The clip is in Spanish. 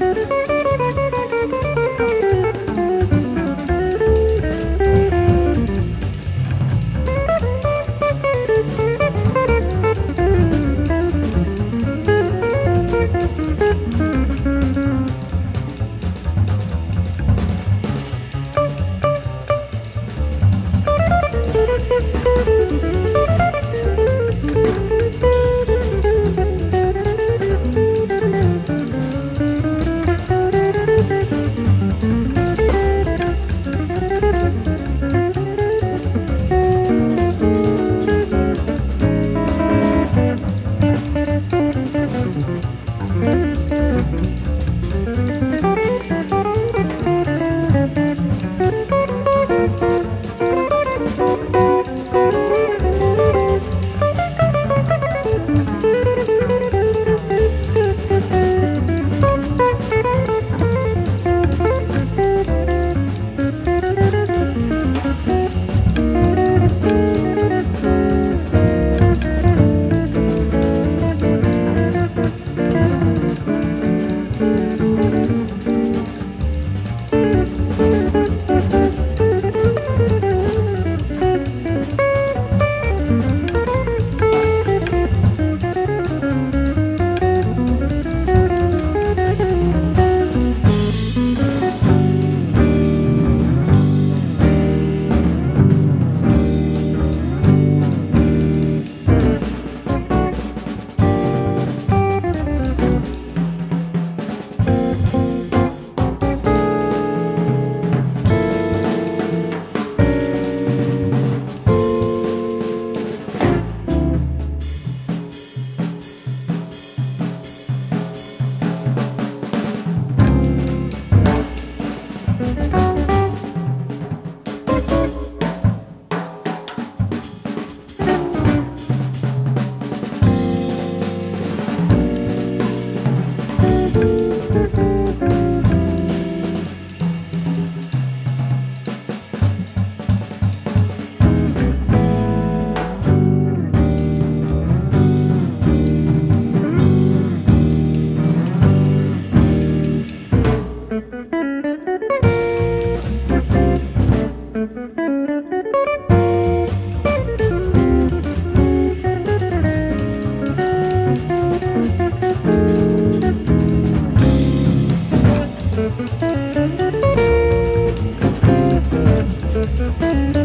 Música Thank you.